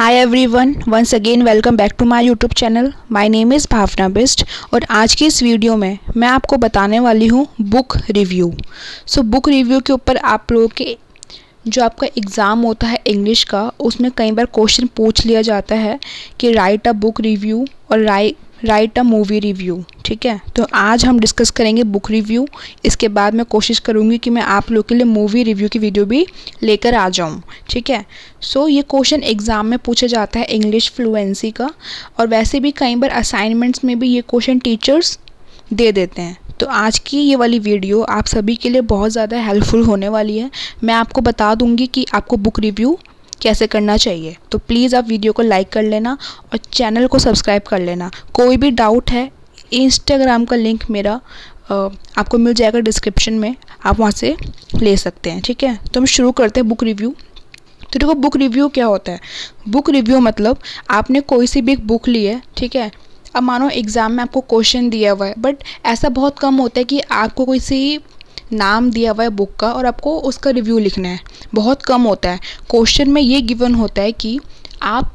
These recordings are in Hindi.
Hi everyone once again welcome back to my YouTube channel my name is Bhavna Bisht और आज की इस वीडियो में मैं आपको बताने वाली हूँ book review so book review के ऊपर आप लोगों के जो आपका एग्ज़ाम होता है इंग्लिश का, उसमें कई बार क्वेश्चन पूछ लिया जाता है कि राइट अ बुक रिव्यू और write write a movie review ठीक है? तो आज हम डिस्कस करेंगे बुक रिव्यू इसके बाद मैं कोशिश करूँगी कि मैं आप लोग के लिए मूवी रिव्यू की वीडियो भी लेकर आ जाऊँ ठीक है? सो so, ये क्वेश्चन एग्ज़ाम में पूछा जाता है इंग्लिश फ्लुएंसी का और वैसे भी कई बार असाइनमेंट्स में भी ये क्वेश्चन टीचर्स दे देते हैं। तो आज की ये वाली वीडियो आप सभी के लिए बहुत ज़्यादा हेल्पफुल होने वाली है। मैं आपको बता दूँगी कि आपको बुक रिव्यू कैसे करना चाहिए। तो प्लीज़ आप वीडियो को लाइक कर लेना और चैनल को सब्सक्राइब कर लेना। कोई भी डाउट है इंस्टाग्राम का लिंक मेरा आपको मिल जाएगा डिस्क्रिप्शन में। आप वहाँ से ले सकते हैं, ठीक है? तो हम शुरू करते हैं बुक रिव्यू तो देखो बुक रिव्यू क्या होता है? बुक रिव्यू मतलब आपने कोई सी भी एक बुक ली है, ठीक है? अब मानो एग्ज़ाम में आपको क्वेश्चन दिया हुआ है बट ऐसा बहुत कम होता है कि आपको कोई सी नाम दिया हुआ है बुक का और आपको उसका रिव्यू लिखना है। बहुत कम होता है। क्वेश्चन में ये गिवन होता है कि आप,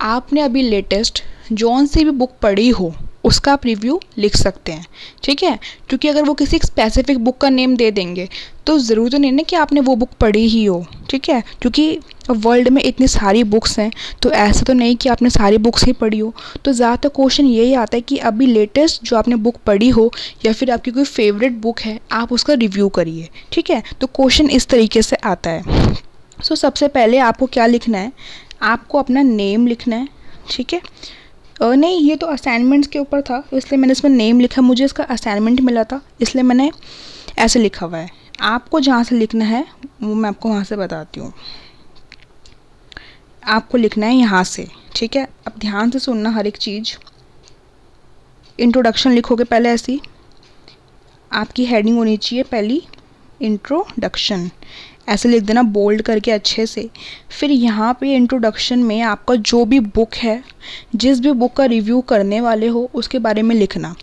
आपने अभी लेटेस्ट जौन सी भी बुक पढ़ी हो। उसका आप रिव्यू लिख सकते हैं। ठीक है? क्योंकि अगर वो किसी स्पेसिफिक बुक का नेम दे देंगे तो ज़रूर तो नहीं ना कि आपने वो बुक पढ़ी ही हो। ठीक है? क्योंकि वर्ल्ड में इतनी सारी बुक्स हैं तो ऐसा तो नहीं कि आपने सारी बुक्स ही पढ़ी हो। तो ज़्यादातर क्वेश्चन यही आता है कि अभी लेटेस्ट जो आपने बुक पढ़ी हो या फिर आपकी कोई फेवरेट बुक है आप उसका रिव्यू करिए। ठीक है? तो क्वेश्चन इस तरीके से आता है। सो so, सबसे पहले आपको क्या लिखना है? आपको अपना नेम लिखना है। ठीक है? नहीं, ये तो असाइनमेंट्स के ऊपर था, इसलिए मैंने इसमें नेम लिखा, मुझे इसका असाइनमेंट मिला था, इसलिए मैंने ऐसे लिखा हुआ है। आपको जहाँ से लिखना है, वो मैं आपको वहाँ से बताती हूँ। आपको लिखना है यहाँ से, ठीक है? अब ध्यान से सुनना हर एक चीज़। इंट्रोडक्शन लिखोगे पहले ऐसी। आपकी हेडिंग होनी चाहिए पहली इंट्रोडक्शन ऐसे लिख देना बोल्ड करके अच्छे से। फिर यहाँ पे इंट्रोडक्शन में आपका जो भी बुक है, जिस भी बुक का रिव्यू करने वाले हो, उसके बारे में लिखना।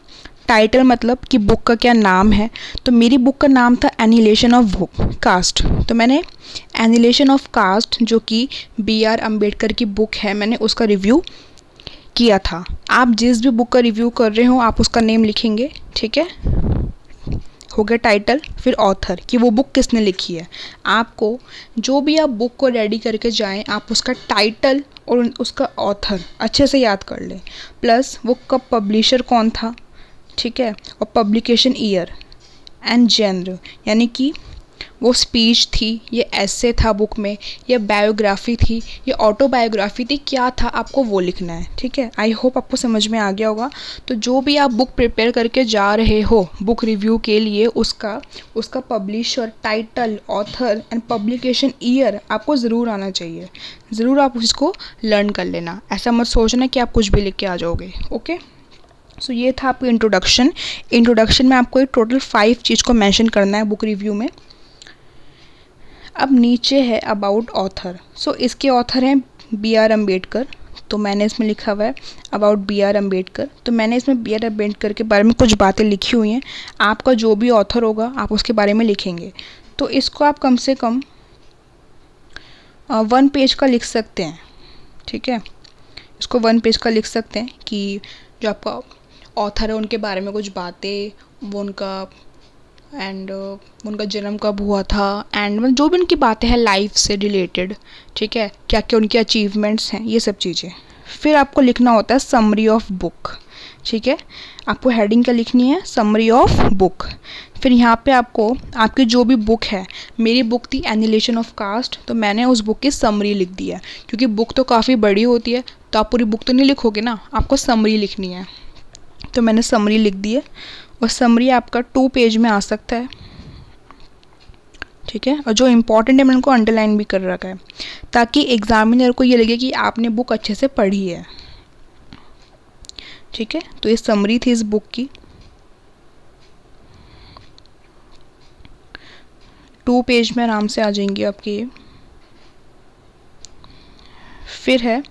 टाइटल मतलब कि बुक का क्या नाम है। तो मेरी बुक का नाम था एनिलेशन ऑफ़ बुक कास्ट तो मैंने एनिलेशन ऑफ़ कास्ट जो कि बी आर अंबेडकर की बुक है, मैंने उसका रिव्यू किया था। आप जिस भी बुक का रिव्यू कर रहे हो, आप उसका नेम लिखेंगे, ठीक है? हो गया टाइटल फिर ऑथर कि वो बुक किसने लिखी है। आपको जो भी आप बुक को रेडी करके जाएँ, आप उसका टाइटल और उसका ऑथर अच्छे से याद कर लें। प्लस वो कब पब्लिशर कौन था? ठीक है? और पब्लिकेशन ईयर एंड जेनर यानी कि वो स्पीच थी ये ऐसे था बुक में ये बायोग्राफी थी ये ऑटोबायोग्राफी थी क्या था आपको वो लिखना है ठीक है? आई होप आपको समझ में आ गया होगा। तो जो भी आप बुक प्रिपेयर करके जा रहे हो बुक रिव्यू के लिए उसका उसका publisher title author and publication year आपको ज़रूर आना चाहिए। ज़रूर आप उसको लर्न कर लेना। ऐसा मत सोचना कि आप कुछ भी लिख के आ जाओगे ओके सो so, ये था आपको इंट्रोडक्शन इंट्रोडक्शन में आपको एक टोटल फाइव चीज़ को मेंशन करना है बुक रिव्यू में। अब नीचे है अबाउट ऑथर सो इसके ऑथर हैं बी आर अंबेडकर तो मैंने इसमें लिखा हुआ है अबाउट बी आर अंबेडकर तो मैंने इसमें बी आर अंबेडकर के बारे में कुछ बातें लिखी हुई हैं. आपका जो भी ऑथर होगा, आप उसके बारे में लिखेंगे. तो इसको आप कम से कम वन पेज का लिख सकते हैं. ठीक है? इसको वन पेज का लिख सकते हैं कि जो आपका ऑथर है, उनके बारे में कुछ बातें, वो उनका एंड uh, उनका जन्म कब हुआ था? एंड मतलब जो भी उनकी बातें हैं लाइफ से रिलेटेड ठीक है? क्या क्या उनके अचीवमेंट्स हैं ये सब चीज़ें। फिर आपको लिखना होता है समरी ऑफ़ बुक ठीक है? आपको हेडिंग क्या लिखनी है? समरी ऑफ़ बुक फिर यहाँ पे आपको आपकी जो भी बुक है मेरी बुक थी एनिलेशन ऑफ़ कास्ट तो मैंने उस बुक की समरी लिख दी है। क्योंकि बुक तो काफ़ी बड़ी होती है तो आप पूरी बुक तो नहीं लिखोगे ना? आपको समरी लिखनी है। तो मैंने समरी लिख दी है। और समरी आपका टू पेज में आ सकता है। ठीक है? और जो इम्पोर्टेंट है, मैंने उनको अंडरलाइन भी कर रखा है। ताकि एग्जामिनर को ये लगे कि आपने बुक अच्छे से पढ़ी है। ठीक है? तो ये समरी थी इस बुक की। टू पेज में आराम से आ जाएँगे आपकी ये। फिर है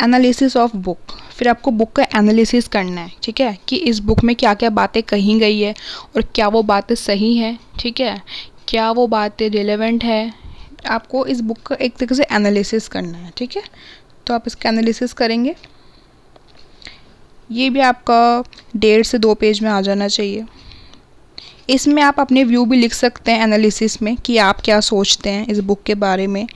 एनालिसिस ऑफ़ बुक फिर आपको बुक का एनालिसिस करना है, ठीक है? कि इस बुक में क्या क्या बातें कही गई है और क्या वो बातें सही हैं, ठीक है? क्या वो बातें रिलेवेंट है? आपको इस बुक का एक तरीके से एनालिसिस करना है, ठीक है? तो आप इसका एनालिसिस करेंगे। ये भी आपका डेढ़ से दो पेज में आ जाना चाहिए। इसमें आप अपने व्यू भी लिख सकते हैं एनालिसिस में कि आप क्या सोचते हैं इस बुक के बारे में,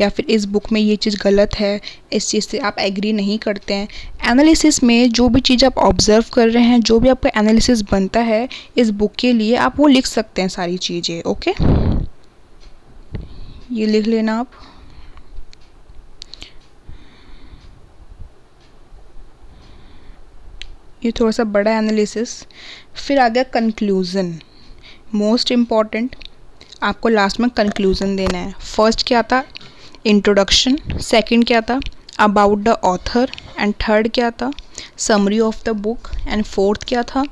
या फिर इस बुक में ये चीज़ गलत है, इस चीज़ से आप एग्री नहीं करते हैं। एनालिसिस में जो भी चीज़ आप ऑब्ज़र्व कर रहे हैं, जो भी आपका एनालिसिस बनता है, इस बुक के लिए आप वो लिख सकते हैं सारी चीज़ें ओके ये लिख लेना आप। ये थोड़ा सा बड़ा एनालिसिस फिर आ गया कंक्लूज़न मोस्ट इंपॉर्टेंट आपको लास्ट में कंक्लूज़न देना है। फ़र्स्ट क्या था? इंट्रोडक्शन। सेकंड क्या था? About the author. And third क्या था? Summary of the book. And fourth क्या था?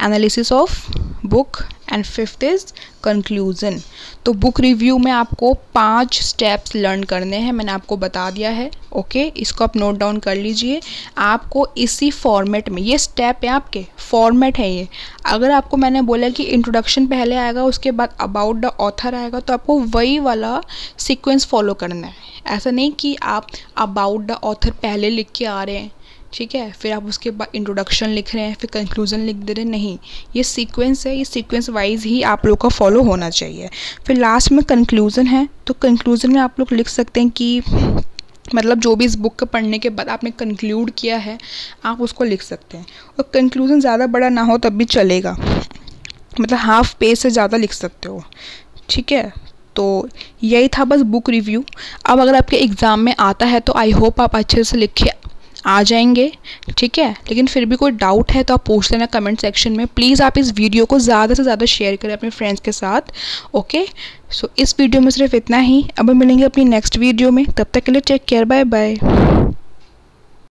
Analysis of book. And fifth is conclusion. तो बुक रिव्यू में आपको पाँच स्टेप्स लर्न करने हैं, मैंने आपको बता दिया है। Okay okay? इसको आप नोट डाउन कर लीजिए। आपको इसी फॉर्मेट में, ये स्टेप है आपके, फॉर्मेट है ये। अगर आपको मैंने बोला कि इंट्रोडक्शन पहले आएगा, उसके बाद अबाउट द ऑथर आएगा तो आपको वही वाला सीक्वेंस फॉलो करना है। ऐसा नहीं कि आप अबाउट द ऑथर पहले लिख के आ रहे हैं। ठीक है? फिर आप उसके बाद इंट्रोडक्शन लिख रहे हैं, फिर कंक्लूज़न लिख दे रहे हैं, नहीं। ये सीक्वेंस है, ये सीक्वेंस वाइज ही आप लोग का फॉलो होना चाहिए। फिर लास्ट में कंक्लूज़न है तो कंक्लूज़न में आप लोग लिख सकते हैं कि मतलब जो भी इस बुक को पढ़ने के बाद आपने कंक्लूड किया है, आप उसको लिख सकते हैं। और कंक्लूज़न ज़्यादा बड़ा ना हो तब भी चलेगा। मतलब हाफ़ पेज से ज़्यादा लिख सकते हो। ठीक है? तो यही था बस बुक रिव्यू अब अगर आपके एग्ज़ाम में आता है तो आई होप आप अच्छे से लिखे आ जाएँगे, ठीक है? लेकिन फिर भी कोई डाउट है तो आप पूछ लेना कमेंट सेक्शन में। प्लीज़ आप इस वीडियो को ज़्यादा से ज़्यादा शेयर करें अपने फ्रेंड्स के साथ ओके सो इस वीडियो में सिर्फ़ इतना ही। अब हम मिलेंगे अपनी नेक्स्ट वीडियो में। तब तक के लिए टेक केयर बाय बाय